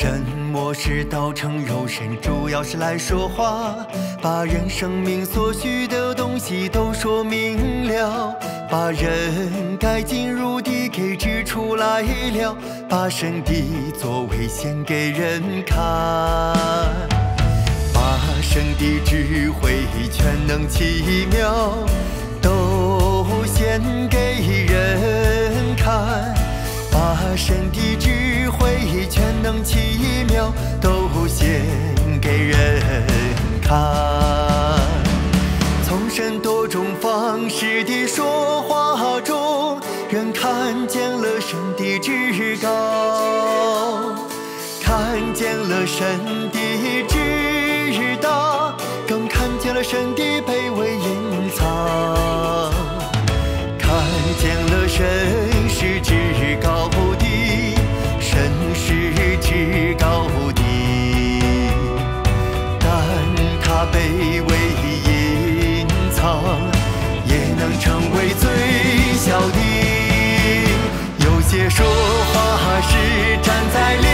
什么是道成肉身，主要是来说话，把人生命所需的东西都说明了，把人该进入的给指出来了，把神的作为献给人看，把神的智慧全能奇妙都献给人看，把神的智慧全能奇妙都献给人看。从神多种方式的说话中，人看见了神的至高，看见了神的至大，更看见了神是站在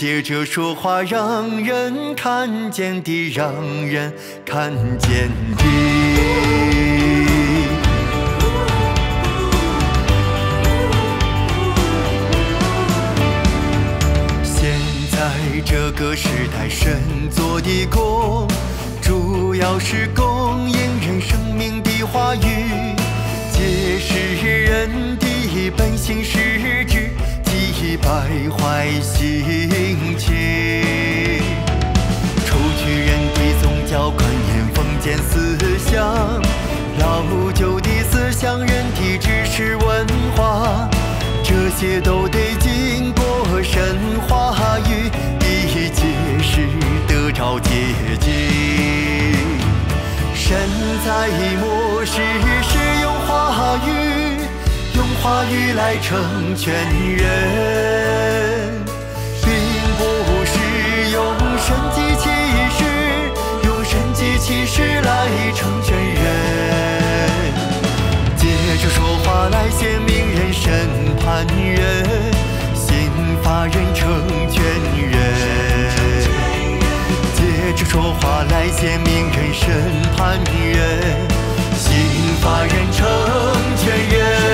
借着说话让人看见的，让人看见的。现在这个时代，神做的工，主要是供应人生命的话语，揭示人的本性实质，击败坏心情，除去人的宗教观念、封建思想，老旧的思想、人体知识文化。这些都得经过神话语的解释，得着结晶。神在末世是用话语，用话语来成全人，来见明人审判人，新法人成全人。